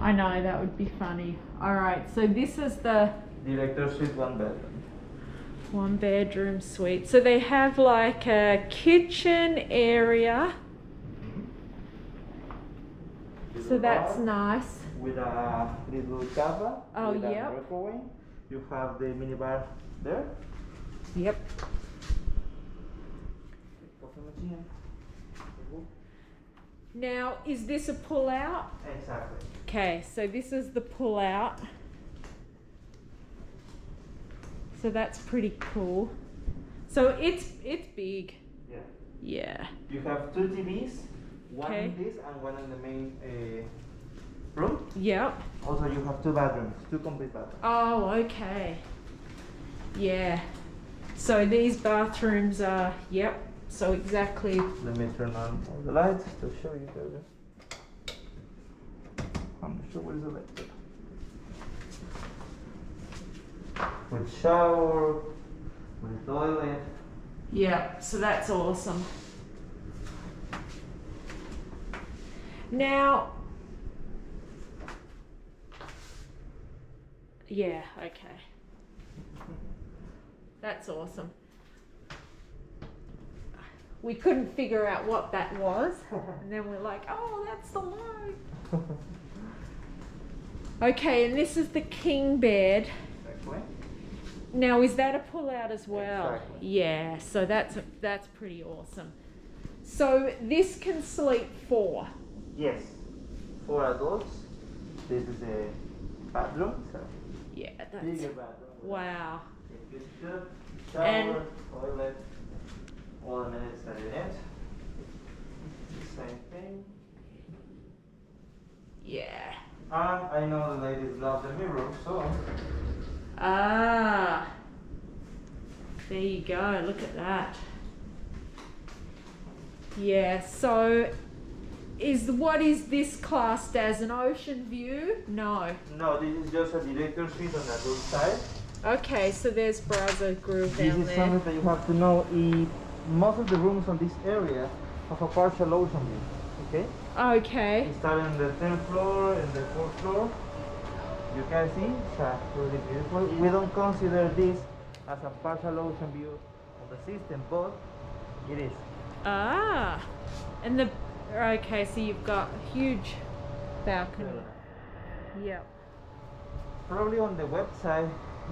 I know that would be funny. All right, so this is the Director suite, one bedroom. one bedroom suite. So they have like a kitchen area. Mm-hmm. So that's nice. With a little cava. Oh, with a yep. microwave. You have the minibar there. Yep. Now, is this a pull out? Exactly. Okay, so this is the pull out. So that's pretty cool. So it's it's big. Yeah. Yeah. You have two TVs, one Okay. in this and one in the main uh, room. Yep. Also, you have two bathrooms, two complete bathrooms. Oh, okay. Yeah. So these bathrooms are yep. So exactly Let me turn on all the lights to show you guys. I'm not sure what is the light. With shower, with toilet. Yeah, so that's awesome. Now, yeah, okay. That's awesome. We couldn't figure out what that was, and then we're like, oh, that's the light. Okay, and this is the king bed. Exactly. Now, is that a pull out as well? Exactly. Yeah, so that's that's pretty awesome. So this can sleep four. Yes. four adults, this is a bathroom. So Yeah, that's bigger bathroom. wow. Shower, And- toilet, all the minutes that it is. The same thing. Yeah. And I know the ladies love the mirror, so Ah. There you go. Look at that. Yeah. So, is what is this classed as an ocean view? No. no, this is just a director suite on the adult side. Okay. So there's Braza Grill This down is something that you have to know. If most of the rooms on this area have a partial ocean view. Okay. Okay. It started on the third floor and the fourth floor. You can see it's really beautiful. We don't consider this as a partial ocean view of the system, but it is. Ah, and the okay, so you've got a huge balcony. Yep. Probably on the website